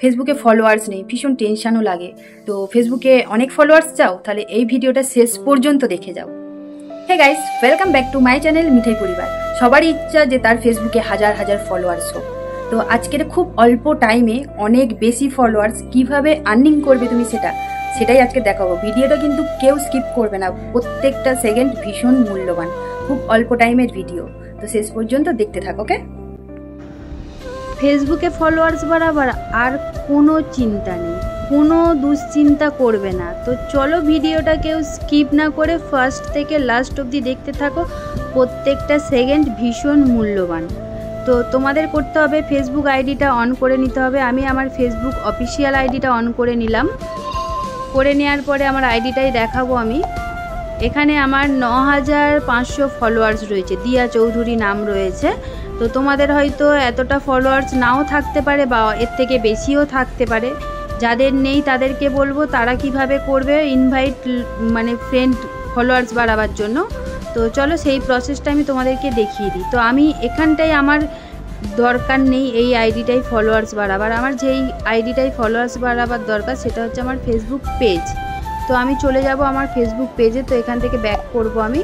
ফেসবুকে ফলোয়ার্স নেই, ভীষণ টেনশানও লাগে। তো ফেসবুকে অনেক ফলোয়ার্স চাও, তাহলে এই ভিডিওটা শেষ পর্যন্ত দেখে যাও। Hey guys welcome back to my channel Mithai Poribar. সবারই ইচ্ছা যে তার ফেসবুকে হাজার হাজার ফলোয়ার্স হোক। তো আজকের খুব অল্প টাইমে অনেক বেশি ফলোয়ার্স কীভাবে আর্নিং করবে তুমি সেটা, সেটাই আজকে দেখাবো। ভিডিওটা কিন্তু কেউ স্কিপ করবে না, প্রত্যেকটা সেকেন্ড ভীষণ মূল্যবান। খুব অল্প টাইমের ভিডিও তো শেষ পর্যন্ত দেখতে থাকো ওকে ফেসবুকে ফলোয়ার্স বাড়াবার আর কোনো চিন্তা নেই। কোনো দুশ্চিন্তা করবে না। তো চলো ভিডিওটা কেউ স্কিপ না করে ফার্স্ট থেকে লাস্ট অবধি দেখতে থাকো। প্রত্যেকটা সেকেন্ড ভীষণ মূল্যবান। তো তোমাদের করতে হবে ফেসবুক আইডিটা অন করে নিতে হবে। আমি আমার ফেসবুক অফিসিয়াল আইডিটা অন করে নিলাম। করে নেওয়ার পরে আমার আইডিটাই দেখাবো আমি। এখানে আমার ন হাজার পাঁচশো ফলোয়ার্স রয়েছে। দিয়া চৌধুরী নাম রয়েছে। তো তোমাদের হয়তো এতটা ফলোয়ার্স নাও থাকতে পারে বা এর থেকে বেশিও থাকতে পারে। যাদের নেই তাদেরকে বলব তারা কীভাবে করবে ইনভাইট মানে ফ্রেন্ড ফলোয়ার্স বাড়াবার জন্য। তো চলো সেই প্রসেসটা আমি তোমাদেরকে দেখিয়ে দিই। তো আমি এখানটাই আমার দরকার নেই এই আইডিটাই ফলোয়ার্স বাড়াবার। আমার যেই আইডিটাই ফলোয়ার্স বাড়াবার দরকার সেটা হচ্ছে আমার ফেসবুক পেজ তো আমি চলে যাব আমার ফেসবুক পেজে তো এখান থেকে ব্যাক করব আমি।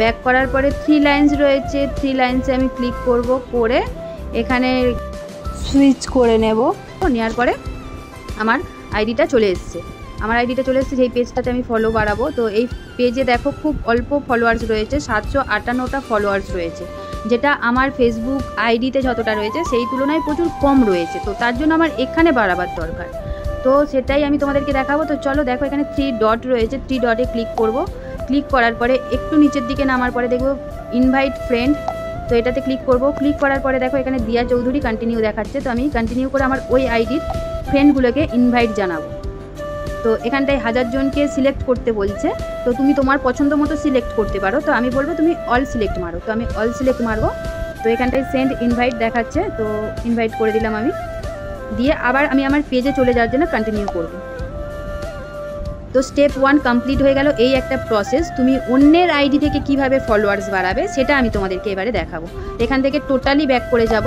ব্যাক করার পরে থ্রি লাইন্স রয়েছে থ্রি লাইন্সে আমি ক্লিক করব করে এখানে সুইচ করে নেব। নেওয়ার পরে আমার আইডিটা চলে এসছে। আমার আইডিটা চলে এসছে, যেই পেজটাতে আমি ফলো বাড়াবো। তো এই পেজে দেখো খুব অল্প ফলোয়ার্স রয়েছে, সাতশো আটান্নটা ফলোয়ার্স রয়েছে। যেটা আমার ফেসবুক আইডিতে যতটা রয়েছে, সেই তুলনায় প্রচুর কম রয়েছে। তো তার জন্য আমার এখানে বাড়াবার দরকার। তো সেটাই আমি তোমাদেরকে দেখাবো। তো চলো দেখো এখানে থ্রি ডট রয়েছে। থ্রি ডটে ক্লিক করব। ক্লিক করার পরে একটু নিচের দিকে নামার পরে দেখব ইনভাইট ফ্রেন্ড তো এটাতে ক্লিক করব। ক্লিক করার পরে দেখো এখানে দিয়া চৌধুরী কন্টিনিউ দেখাচ্ছে। তো আমি কন্টিনিউ করে আমার ওই আইডির ফ্রেন্ডগুলোকে ইনভাইট জানাব। তো এখানটায় হাজার জনকে সিলেক্ট করতে বলছে। তো তুমি তোমার পছন্দ মতো সিলেক্ট করতে পারো। তো আমি বলব তুমি অল সিলেক্ট মারো। তো আমি অল সিলেক্ট মারবো। তো এখানটায় সেন্ড ইনভাইট দেখাচ্ছে। তো ইনভাইট করে দিলাম আমি। দিয়ে আবার আমি আমার পেজে চলে যাওয়ার জন্য কন্টিনিউ করব। তো স্টেপ ওয়ান কমপ্লিট হয়ে গেল এই একটা প্রসেস তুমি অন্যের আইডি থেকে কীভাবে ফলোয়ার্স বাড়াবে সেটা আমি তোমাদেরকে এবারে দেখাবো। এখান থেকে টোটালি ব্যাক করে যাব।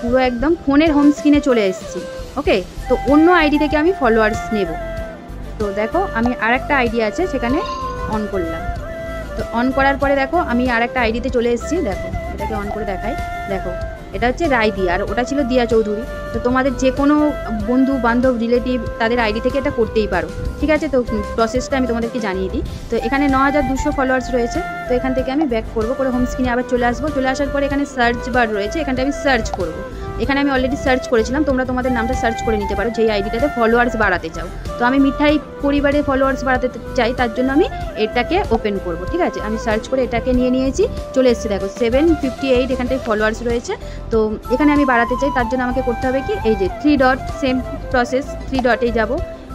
পুরো একদম ফোনের হোম স্ক্রিনে চলে এসেছি। ওকে তো অন্য আইডি থেকে আমি ফলোয়ার্স নেব। তো দেখো, আমি আর একটা আইডি আছে, সেখানে অন করলাম। তো অন করার পরে দেখো, আমি আর একটা আইডিতে চলে এসেছি। দেখো, এটাকে অন করে দেখাই। দেখো এটা হচ্ছে রায় দিয়া আর ওটা ছিল দিয়া চৌধুরী। তো তোমাদের যে কোনো বন্ধু, বান্ধব, রিলেটিভ, তাদের আইডি থেকে এটা করতেই পারো। ঠিক আছে? তো প্রসেসটা আমি তোমাদেরকে জানিয়ে দিই। তো এখানে ন হাজার দুশো ফলোয়ার্স রয়েছে। তো এখান থেকে আমি ব্যাক করব, করে হোম স্ক্রিনে আবার চলে আসব। চলে আসার পরে এখানে সার্চ বার রয়েছে। এখানটা আমি সার্চ করব। এখানে আমি অলরেডি সার্চ করেছিলাম, তোমরা তোমাদের নামটা সার্চ করে নিতে পারো, যেই আইডিটাতে ফলোয়ার্স বাড়াতে চাও। তো আমি মিঠাই পরিবারে ফলোয়ার্স বাড়াতে চাই, তার জন্য আমি এটাকে ওপেন করব, ঠিক আছে? আমি সার্চ করে এটাকে নিয়ে নিয়েছি, চলে এসেছে, দেখো সেভেন ফিফটি এইট এখানটায় ফলোয়ার্স রয়েছে। তো এখানে আমি বাড়াতে চাই, তার জন্য আমাকে করতে হবে কি, এই যে three dot same process three ডটেই যাব।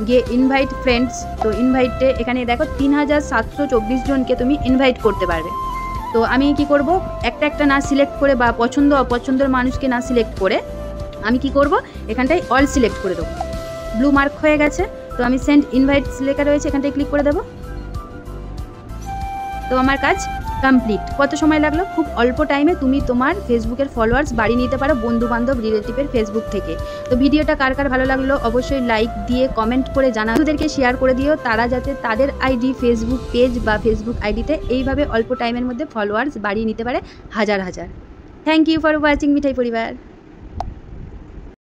গিয়ে ইনভাইট ফ্রেন্ডস তো ইনভাইটে এখানে দেখো তিন হাজার সাতশো চব্বিশ জনকে তুমি ইনভাইট করতে পারবে। তো আমি কি করব? একটা একটা না সিলেক্ট করে বা পছন্দ অপছন্দের মানুষকে না সিলেক্ট করে আমি কি করব? এখানটায় অল সিলেক্ট করে দেবো। ব্লু মার্ক হয়ে গেছে, তো আমি সেন্ড ইনভাইট লেখা রয়েছে, এখানটায় ক্লিক করে দেবো। তো আমার কাজ কমপ্লিট কত সময় লাগল? খুব অল্প টাইমে তুমি তোমার ফেসবুকের ফলোয়ার্স বাড়িয়ে নিতে পারো বন্ধু বান্ধব রিলেটিভের ফেসবুক থেকে। তো ভিডিওটা কার কার ভালো লাগল অবশ্যই লাইক দিয়ে কমেন্ট করে জানা ওদেরকে শেয়ার করে দিও, তারা যাতে তাদের আইডি ফেসবুক পেজ বা ফেসবুক আইডিতে এইভাবে অল্প টাইমের মধ্যে ফলোয়ার্স বাড়িয়ে নিতে পারে হাজার হাজার। Thank you for watching Mithai Poribar.